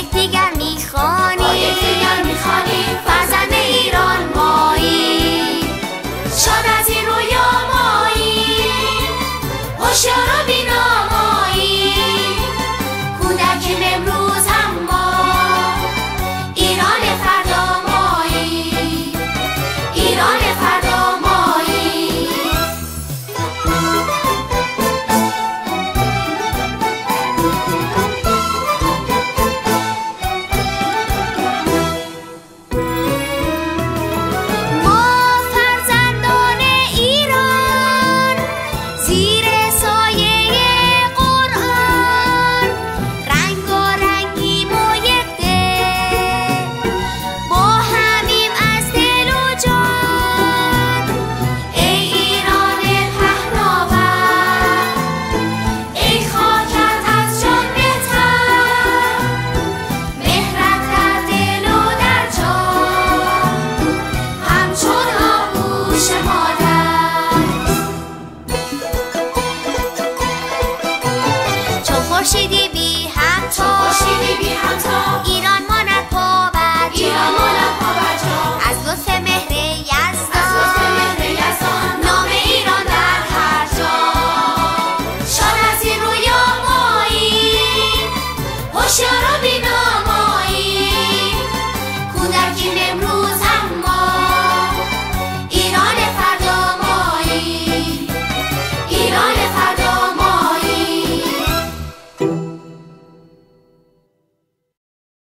یکدیگر می‌خوانیم. با یکدیگر می‌خوانیم. فرزند ایران مایی شاد از این رویا مایی